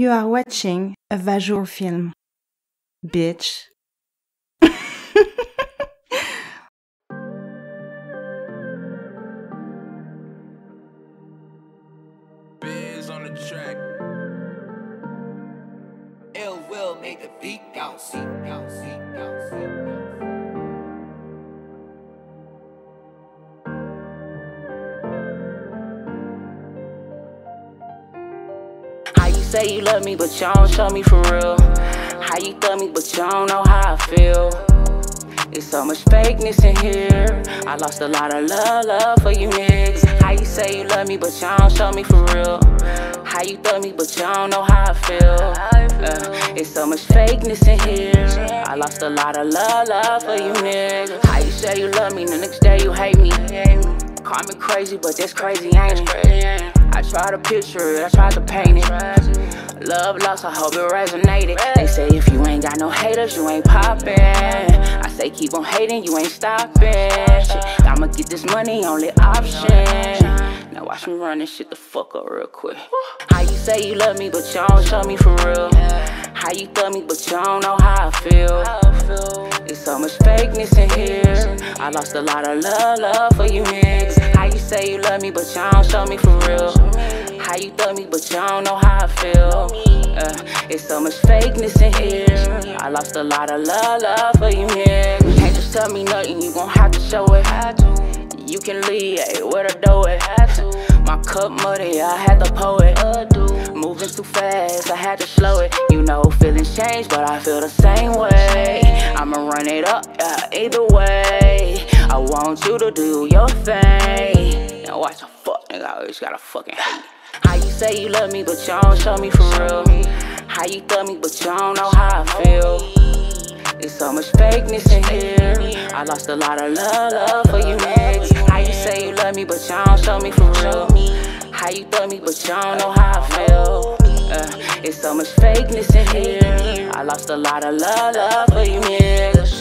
You are watching a Vajour film. Bitch. Biz on the track. Ill will make the beat bounce, beat bounce, beat bounce, say you love me, but you don't show me for real? How you thug me, but you don't know how I feel? It's so much fakeness in here. I lost a lot of love, love for you niggas. How you say you love me, but you don't show me for real? How you thug me, but you don't know how I feel? Uh, it's so much fakeness in here. I lost a lot of love, love for you niggas. How you say you love me, the next day you hate me. Call me crazy, but that's crazy, ain't it? I tried to picture it, I tried to paint it. Love lost, I hope it resonated. They say if you ain't got no haters, you ain't poppin'. I say keep on hating, you ain't stopping. Shit, I'ma get this money, only option. Now watch me run this shit the fuck up real quick. How you say you love me, but you don't show me for real? How you thug me, but you don't know how I feel? It's so much fakeness in here. I lost a lot of love, love for you niggas. You say you love me, but y'all don't show me for real? How you thug me, but y'all don't know how I feel? Uh, it's so much fakeness in here. I lost a lot of love, love for you niggas. You can't just tell me nothing, you gon' have to show it. You can leave, hey, where the dough at? My cup muddy, I had to pour it. Moving too fast, I had to slow it. You know, feelings change, but I feel the same way. I'ma run it up, yeah, either way. I want you to do your thing. Now watch the fuck, nigga, I always gotta fucking hate. How you say you love me, but you don't show me for real? How you thug me, but you don't know how I feel? It's so much fakeness in here. I lost a lot of love, love for you niggas. How you say you love me, but you don't show me for real? How you thug me, but you don't know how I feel? Uh, it's so much fakeness in here. I lost a lot of love, love for you niggas.